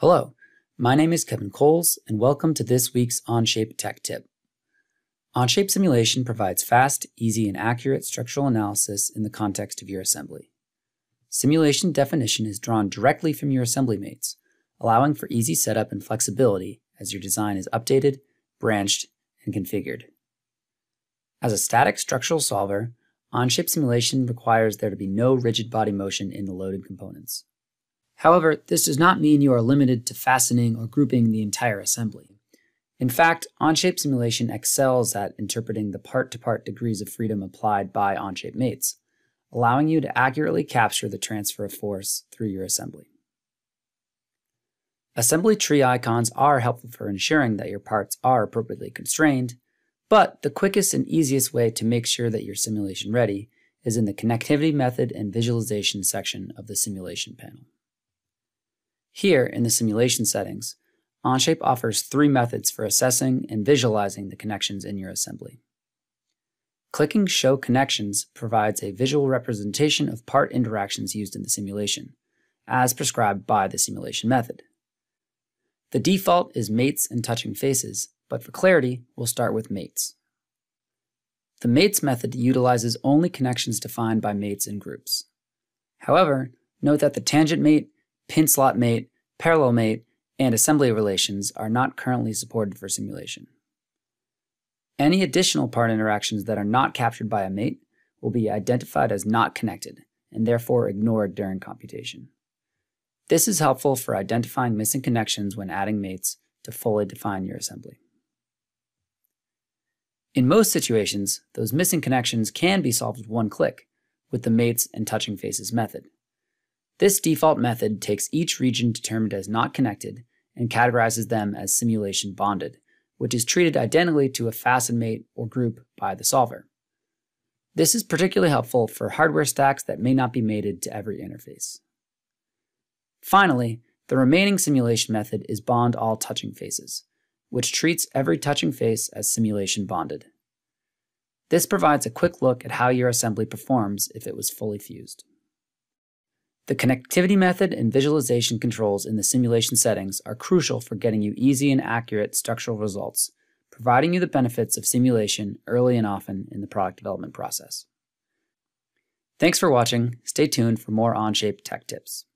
Hello, my name is Kevin Coles, and welcome to this week's Onshape Tech Tip. Onshape simulation provides fast, easy, and accurate structural analysis in the context of your assembly. Simulation definition is drawn directly from your assembly mates, allowing for easy setup and flexibility as your design is updated, branched, and configured. As a static structural solver, Onshape simulation requires there to be no rigid body motion in the loaded components. However, this does not mean you are limited to fastening or grouping the entire assembly. In fact, Onshape simulation excels at interpreting the part-to-part -part degrees of freedom applied by Onshape mates, allowing you to accurately capture the transfer of force through your assembly. Assembly tree icons are helpful for ensuring that your parts are appropriately constrained, but the quickest and easiest way to make sure that you're simulation ready is in the Connectivity Method and Visualization section of the Simulation panel. Here, in the simulation settings, Onshape offers three methods for assessing and visualizing the connections in your assembly. Clicking Show Connections provides a visual representation of part interactions used in the simulation, as prescribed by the simulation method. The default is mates and touching faces, but for clarity, we'll start with mates. The mates method utilizes only connections defined by mates and groups. However, note that the tangent mate pin slot mate, parallel mate, and assembly relations are not currently supported for simulation. Any additional part interactions that are not captured by a mate will be identified as not connected and therefore ignored during computation. This is helpful for identifying missing connections when adding mates to fully define your assembly. In most situations, those missing connections can be solved with one click with the mates and touching faces method. This default method takes each region determined as not connected and categorizes them as simulation bonded, which is treated identically to a fasten mate or group by the solver. This is particularly helpful for hardware stacks that may not be mated to every interface. Finally, the remaining simulation method is bond all touching faces, which treats every touching face as simulation bonded. This provides a quick look at how your assembly performs if it was fully fused. The connectivity method and visualization controls in the simulation settings are crucial for getting you easy and accurate structural results, providing you the benefits of simulation early and often in the product development process. Thanks for watching. Stay tuned for more Onshape tech tips.